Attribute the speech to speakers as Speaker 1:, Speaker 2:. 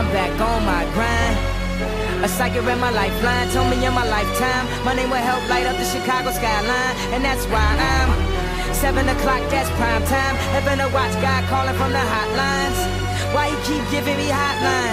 Speaker 1: I'm back on my grind. A psychic ran my lifeline, told me in my lifetime my name will help light up the Chicago skyline, and that's why I'm seven o'clock. That's prime time. Heaven a watch guy calling from the hotlines. Why you keep giving me hotlines?